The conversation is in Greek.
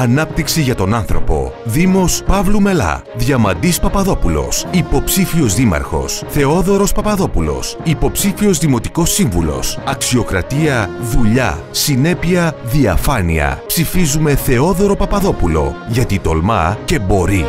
Ανάπτυξη για τον άνθρωπο. Δήμος Παύλου Μελά. Διαμαντής Παπαδόπουλος. Υποψήφιος δήμαρχος. Θεόδωρος Παπαδόπουλος. Υποψήφιος δημοτικός σύμβουλος. Αξιοκρατία, δουλειά, συνέπεια, διαφάνεια. Ψηφίζουμε Θεόδωρο Παπαδόπουλο. Γιατί τολμά και μπορεί.